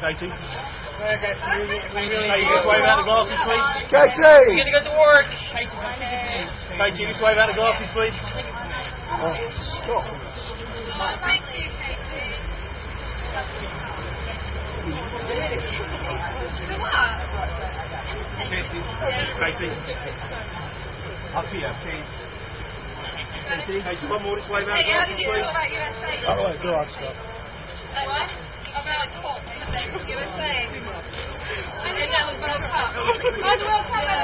Katy? Katy, just wave out the glasses, please. Katy! You're gonna go to work. Katy, just wave out the glasses, please. Oh, stop. Thank you, Katy. So what? Katy. Up here, please. Katy, one more, wave out the Hey, how glasses, did you feel please. USA? The way, go on, Scott. Uh, what? About pop, USA. I didn't know it was World Cup. World Cup.